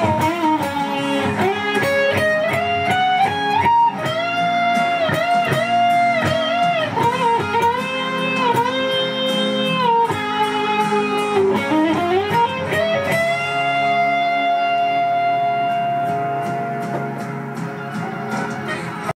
Yeah.